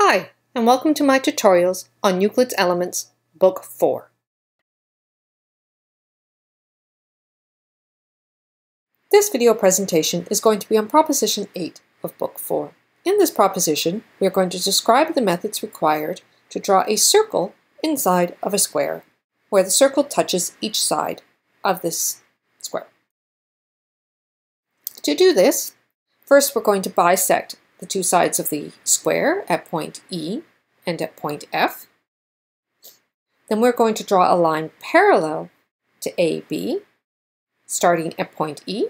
Hi, and welcome to my tutorials on Euclid's Elements, Book 4. This video presentation is going to be on Proposition 8 of Book 4. In this proposition, we are going to describe the methods required to draw a circle inside of a square, where the circle touches each side of this square. To do this, first we're going to bisect the two sides of the square at point E and at point F. Then we're going to draw a line parallel to AB, starting at point E.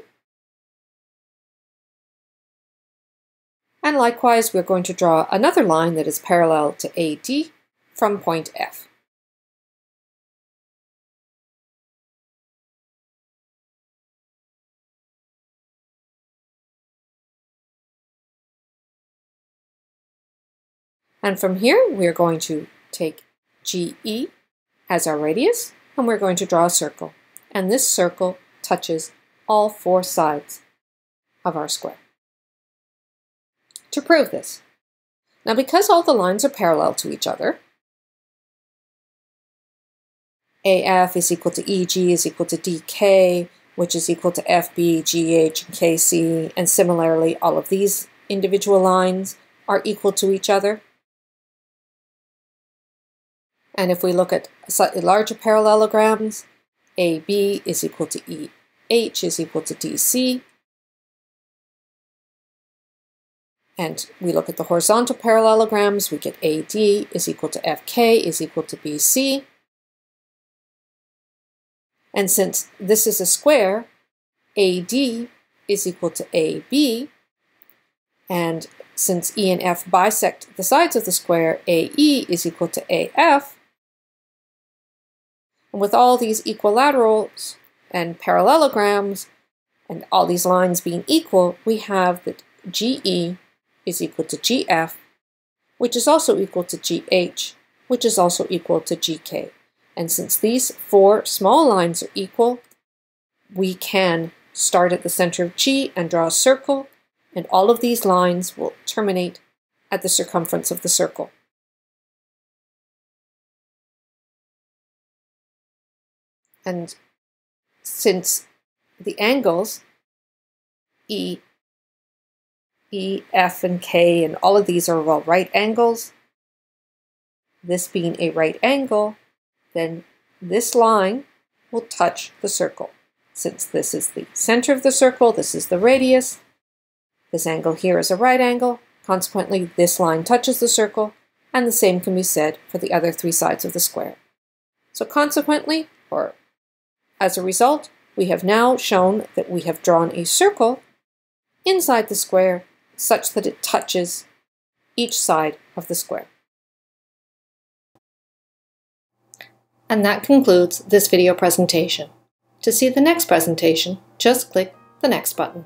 And likewise, we're going to draw another line that is parallel to AD from point F. And from here, we're going to take GE as our radius, and we're going to draw a circle. And this circle touches all four sides of our square. To prove this, now because all the lines are parallel to each other, AF is equal to EG is equal to DK, which is equal to FB, GH, and KC, and similarly all of these individual lines are equal to each other. And if we look at slightly larger parallelograms, AB is equal to EH is equal to DC. And we look at the horizontal parallelograms, we get AD is equal to FK is equal to BC. And since this is a square, AD is equal to AB, and since E and F bisect the sides of the square, AE is equal to AF, and with all these equilaterals and parallelograms and all these lines being equal, we have that GE is equal to GF, which is also equal to GH, which is also equal to GK. And since these four small lines are equal, we can start at the center of G and draw a circle, and all of these lines will terminate at the circumference of the circle. And since the angles E, E, F, and K, and all of these are all right angles, this being a right angle, then this line will touch the circle. Since this is the center of the circle, this is the radius, this angle here is a right angle, consequently this line touches the circle, and the same can be said for the other three sides of the square. So consequently, or as a result, we have now shown that we have drawn a circle inside the square such that it touches each side of the square. And that concludes this video presentation. To see the next presentation, just click the next button.